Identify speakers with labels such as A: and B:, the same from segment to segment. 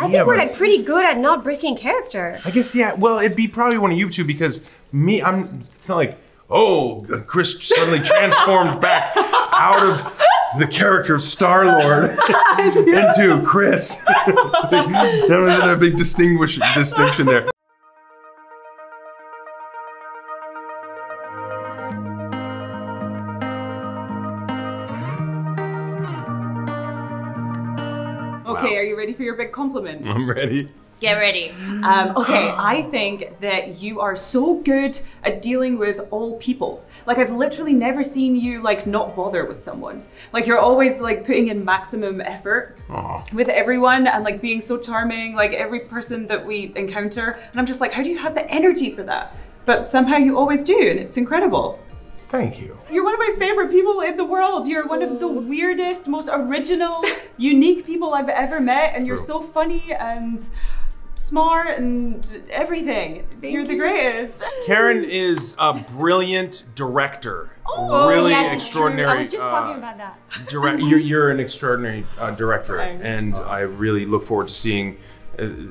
A: I think
B: of
A: we're like pretty good at not breaking character.
B: I guess yeah. Well, it'd be probably one of you two because me, I'm. It's not like oh, Chris suddenly transformed back out of the character of Star Lord into Chris. there was a big distinguish distinction there.
C: Okay, are you ready for your big compliment?
B: I'm ready.
A: Get ready.
C: Um, okay, I think that you are so good at dealing with all people. Like I've literally never seen you like not bother with someone. Like you're always like putting in maximum effort
B: Aw.
C: with everyone and like being so charming, like every person that we encounter. And I'm just like, how do you have the energy for that? But somehow you always do, and it's incredible.
B: Thank you.
C: You're one of my favorite people in the world. You're one of the weirdest, most original, unique people I've ever met, and you're so funny and smart and everything. you're the greatest.
B: Karen is a brilliant director.
A: Oh,
B: really
A: yes, it's true.
B: extraordinary.
A: I was just
B: uh,
A: talking about that.
B: direct, you're, you're an extraordinary uh, director,
C: Thanks.
B: and I really look forward to seeing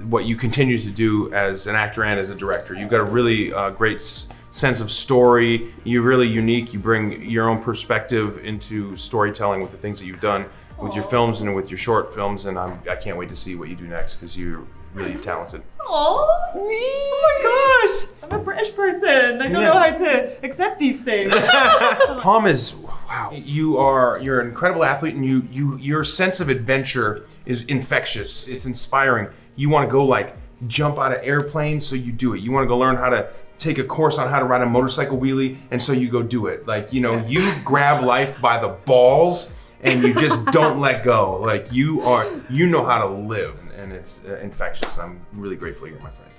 B: what you continue to do as an actor and as a director. You've got a really uh, great s- sense of story. You're really unique. You bring your own perspective into storytelling with the things that you've done with your films and with your short films, and I'm, I can't wait to see what you do next because you're really talented.
C: Aw, me? Oh my gosh, I'm a British person. I don't know how to accept these things.
B: Pom is wow. You are you're an incredible athlete, and you you your sense of adventure is infectious. It's inspiring. You want to go like jump out of airplanes, so you do it. You want to go learn how to take a course on how to ride a motorcycle wheelie, and so you go do it. Like you know, you grab life by the balls. And you just don't let go. Like you are, you know how to live, and it's uh, infectious. I'm really grateful you're my friend.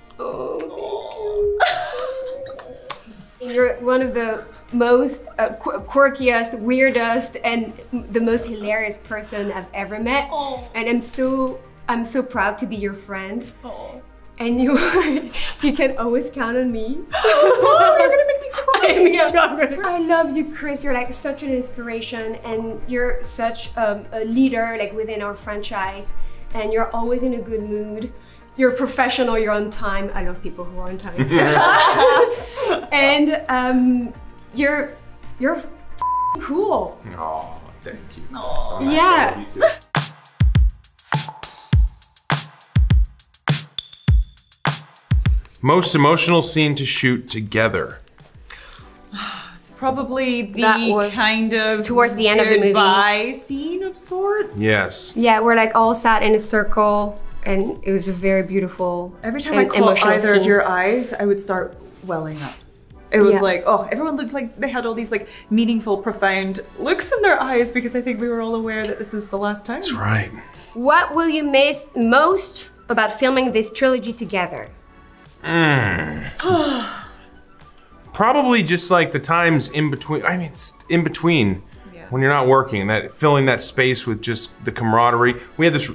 A: You're one of the most uh, qu- quirkiest, weirdest, and the most hilarious person I've ever met.
C: Aw.
A: And I'm so I'm so proud to be your friend.
C: Aw.
A: And you you can always count on me.
C: Oh, you're gonna make me cry.
A: I'm gonna- I love you, Chris. You're like such an inspiration, and you're such um, a leader, like within our franchise. And you're always in a good mood. You're professional. You're on time. I love people who are on time. And um, you're you're f***ing cool.
B: Oh, thank you.
C: Aw.
B: So much.
A: Yeah.
B: I you. Most emotional scene to shoot together.
C: Probably the kind of
A: towards the end of the movie.
C: goodbye scene of sorts.
B: Yes.
A: Yeah, we're like all sat in a circle, and it was a very beautiful.
C: Every time
A: and
C: I caught
A: emotional
C: either of your eyes, I would start welling up. It was
A: Yeah.
C: like, oh, everyone looked like they had all these like meaningful, profound looks in their eyes because I think we were all aware that this is the last time.
B: That's right.
A: What will you miss most about filming this trilogy together? Hmm.
B: Probably just like the times in between. I mean, it's in between
C: Yeah.
B: when you're not working. That filling that space with just the camaraderie. We had this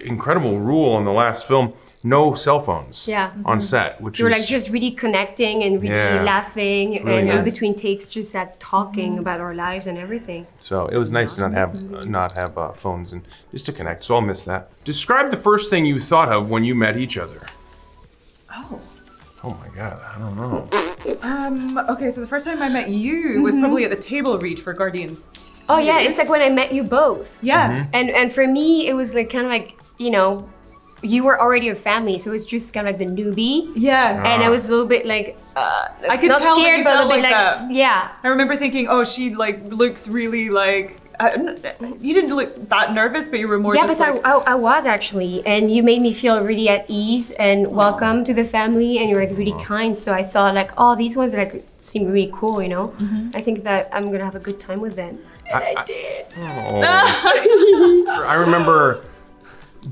B: incredible rule on the last film: no cell phones.
A: Yeah.
B: On set, which
A: You were
B: is
A: like just really connecting and really
B: Yeah.
A: laughing,
B: really
A: and in between takes, just like talking about our lives and everything.
B: So it was nice to not have uh, not have uh, phones and just to connect. So I'll miss that. Describe the first thing you thought of when you met each other.
C: Oh.
B: Oh my god, I don't know.
C: Um, okay, so the first time I met you was probably at the table read for Guardians.
A: Oh yeah, it's like when I met you both.
C: Yeah.
A: And and for me, it was like kind of like you know, you were already a family, so it was just kind of like the newbie.
C: Yeah.
A: And I was a little bit like, uh,
C: I could
A: not
C: tell that
A: scared,
C: you
A: but a
C: felt
A: little bit
C: like
A: like,
C: that.
A: yeah.
C: I remember thinking, oh, she like looks really like. Uh, n- you didn't look that nervous, but you were more
A: Yeah,
C: just
A: but
C: like.
A: I, I, I was actually, and you made me feel really at ease and welcome to the family, and you're like really kind. So I thought like, oh, these ones like seem really cool, you know. I think that I'm gonna have a good time with them.
C: and I, did.
B: Oh. I remember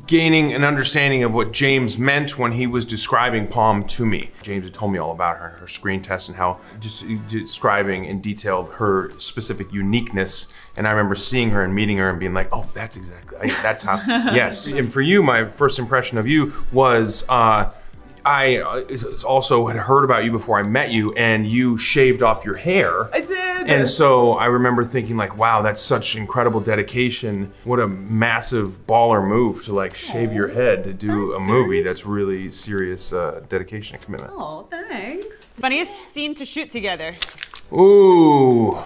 B: gaining an understanding of what James meant when he was describing Pom to me. James had told me all about her, her screen test, and how just describing in detail her specific uniqueness. And I remember seeing her and meeting her and being like, "Oh, that's exactly I- that's how." yes. And for you, my first impression of you was. Uh, I uh, is- is also had heard about you before I met you, and you shaved off your hair.
C: I did.
B: And so I remember thinking like, wow, that's such incredible dedication. What a massive baller move to like shave your head to do a
C: Thanks,
B: movie.
C: dude.
B: That's really serious uh, dedication and commitment.
C: Oh, thanks.
D: Funniest scene to shoot together.
B: Ooh,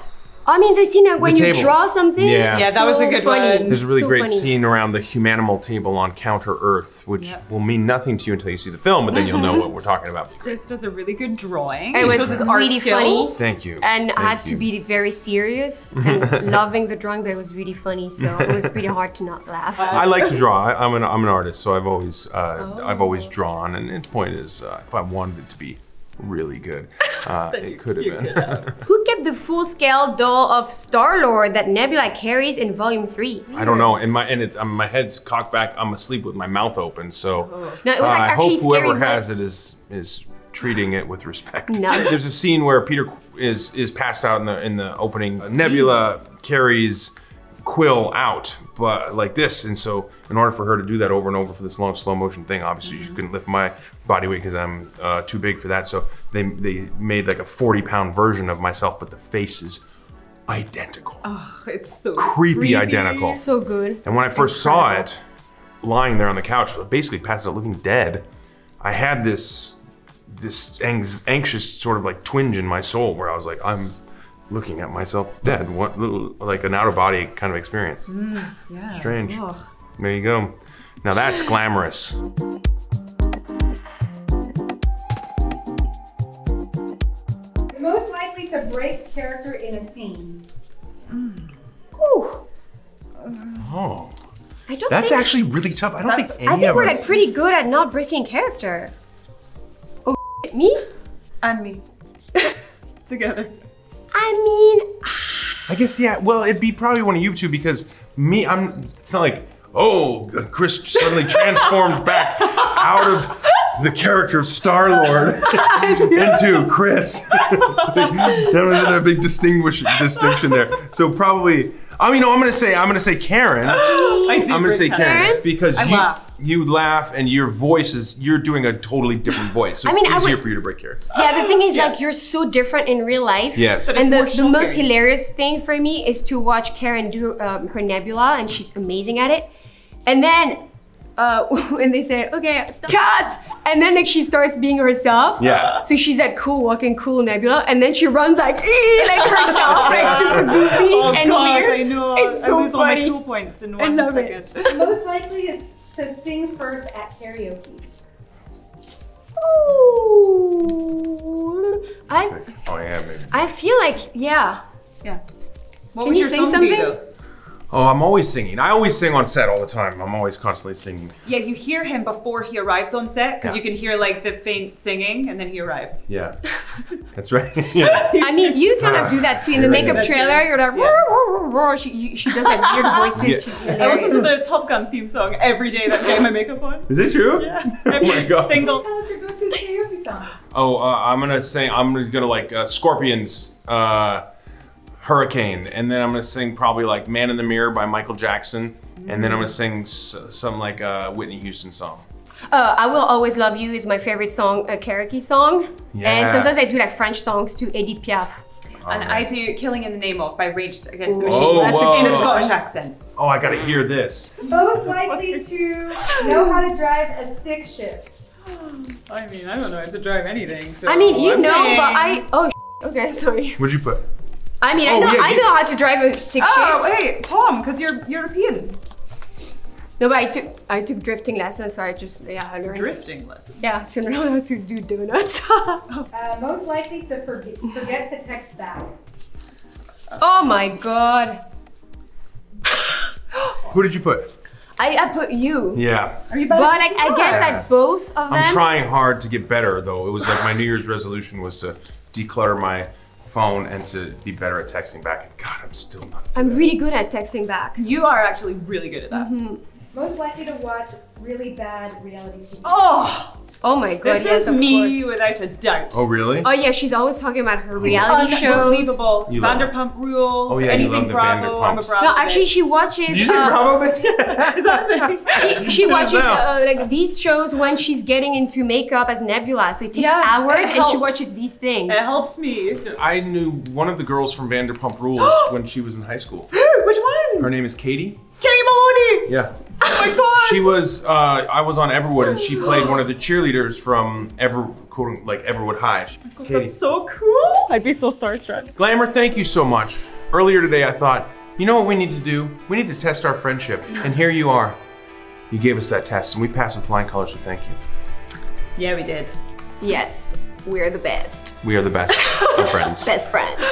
A: I mean, the scene when you draw something.
B: Yeah.
C: Yeah, that was a good
A: funny.
C: one.
B: there's a really
A: So
B: great
A: funny.
B: scene around the humanimal table on Counter Earth, which
C: Yep.
B: will mean nothing to you until you see the film, but then you'll know what we're talking about.
C: Chris does a really good drawing.
A: It
C: He
A: was
C: shows his art
A: really
C: skills.
A: funny.
B: Thank you.
A: And I
B: Thank
A: had to be very serious and loving the drawing, but it was really funny, so it was pretty hard to not laugh.
B: I like to draw. I, I'm an I'm an artist, so I've always uh, I've always
C: Oh.
B: drawn. And the point is, uh, if I wanted it to be really good, uh, it could have been.
A: Who kept the full-scale doll of Star-Lord that Nebula carries in Volume 3?
B: I don't know. And my and it's um, my head's cocked back. I'm asleep with my mouth open. So
A: No, it was
B: uh, I hope whoever
A: scary, but-
B: has it is is treating it with respect.
A: No.
B: There's a scene where Peter is is passed out in the in the opening. Nebula carries Quill out, but like this, and so in order for her to do that over and over for this long slow motion thing, obviously she couldn't lift my body weight because I'm uh, too big for that. So they they made like a 40 pound version of myself, but the face is identical,
C: Oh, it's so
B: creepy, identical.
A: So good.
B: And when I first saw it, lying there on the couch, basically passed out looking dead, I had this this anx- anxious sort of like twinge in my soul where I was like, I'm looking at myself dead. What like an out of body kind of experience.
C: Mm, yeah.
B: Strange.
C: Ugh.
B: There you go. Now that's glamorous.
E: Most likely to break character in a scene. Mm.
A: Ooh,
B: Oh,
A: I don't
B: that's
A: think,
B: actually really tough. I don't think any
A: I think we're like pretty good at not breaking character. Oh, me?
C: And me. Together.
A: I mean,
B: I guess yeah. Well, it'd be probably one of you two because me, I'm. It's not like oh, Chris suddenly transformed back out of the character of Star Lord into Chris. that was a big distinguish distinction there. So probably. I mean, no. I'm gonna say. I'm gonna say Karen.
C: I
B: I'm gonna say. Karen,
A: Karen?
B: because
C: I
B: you
C: laugh.
B: You laugh and your voice is you're doing a totally different voice. So
A: I
B: it's
A: mean, I
B: easier
A: would-
B: for you to break here.
A: yeah, the thing is,
C: Yeah.
A: like, you're so different in real life.
B: Yes. But
A: And the, the most hilarious thing for me is to watch Karen do um, her nebula, and she's amazing at it. And then uh, when they say, okay, stop, cut! And then like she starts being herself.
B: Yeah.
A: So she's like cool, walking cool nebula, and then she runs like, like herself, like super goofy
C: Oh
A: and
C: God,
A: weird.
C: I know.
A: It's
C: I
A: so
C: lose all my
A: funny.
C: cool points in
A: I love
C: second.
A: it.
E: Most likely is to sing first at karaoke.
A: Ooh. I
B: Oh yeah, baby.
A: I feel like yeah.
C: Yeah. What
A: Can
C: would
A: you
C: your
A: sing
C: song be,
A: something?
C: though?
B: Oh, I'm always singing. I always sing on set all the time. I'm always constantly singing.
C: Yeah, you hear him before he arrives on set because
B: Yeah.
C: you can hear like the faint singing, and then he arrives.
B: Yeah, that's right. yeah.
A: I mean, you kind of do that too in the
B: You're right.
A: makeup
C: That's
A: trailer. You're like,
C: Yeah.
A: "Roar, roar, roar, roar." She, you- she does like weird voices.
B: Yeah.
A: She's
C: I listen to the Top Gun theme song every day that I get my makeup on.
B: Is it true?
C: Yeah.
B: oh my god.
C: Single.
E: Tell us your go-to karaoke song.
B: Oh, uh, I'm gonna sing. I'm gonna go to like uh, Scorpions, uh, Hurricane, and then I'm gonna sing probably like "Man in the Mirror" by Michael Jackson, and then I'm gonna sing s- some like uh, Whitney Houston song.
A: Uh, I will always love you is my favorite song, a karaoke song.
B: Yeah.
A: And sometimes I do like French songs to Edith Piaf.
C: And I do "Killing in the Name of" by Rage Against the Machine.
B: Oh,
C: That's
B: whoa.
C: in a Scottish accent.
B: Oh, I gotta hear this.
E: Most likely to know how to drive a stick shift.
C: I mean, I don't know how to drive anything. So
A: I mean, you
C: I'm
A: know,
C: saying-
A: but I oh okay, sorry.
B: What'd you put?
A: I mean, I
B: Oh,
A: know
B: yeah,
A: I
B: you-
A: know how to drive a stick shift.
C: Oh
A: shift.
C: wait, Pom, because you're European.
A: No, but I took I took drifting lessons, so I just yeah I learned
C: Drifting lessons.
A: Yeah, to learn how to do donuts.
E: Uh, most likely to forget, forget to text back.
A: oh my god.
B: Who did you put?
A: I, I put you.
B: Yeah.
C: Are you
A: But like I guess like both of them.
B: I'm trying hard to get better though. It was like my New Year's resolution was to declutter my phone and to be better at texting back. And God, I'm still not.
A: I'm really good at texting back.
C: You are actually really good at that.
A: Mm-hmm.
E: Most likely to watch really bad reality TV.
C: Oh,
A: Oh my god,
C: This
A: yes,
C: is
A: of
C: me
A: course.
C: without a doubt.
B: Oh, really?
A: Oh yeah, she's always talking about her reality shows.
C: Unbelievable.
B: You love.
C: Vanderpump Rules.
B: Oh, yeah, you
C: anything
B: love the
C: Bravo. I'm a
B: Vanderpumps.
C: Bravo.
A: No, actually,
C: bitch.
A: she watches.
B: Did you say
A: uh,
B: Bravo, bitch?
C: Is that the thing?
A: She, she watches uh, like these shows when she's getting into makeup as Nebula, so it takes
C: Yeah,
A: hours,
C: it
A: and she watches these things.
C: It helps me.
B: I knew one of the girls from Vanderpump Rules when she was in high school.
C: Which one?
B: Her name is Katie.
C: Katie Maloney.
B: Yeah.
C: Oh my god.
B: She was. Uh, I was on Everwood, and she played one of the cheerleaders from Ever, quote, like Everwood High. Katie.
C: That's so cool. I'd be so starstruck.
B: Glamour, thank you so much. Earlier today, I thought, you know what we need to do? We need to test our friendship, and here you are. You gave us that test, and we passed with flying colors. So thank you.
C: Yeah, we did.
A: yes, we're the best.
B: We are the best of friends.
A: Best friends.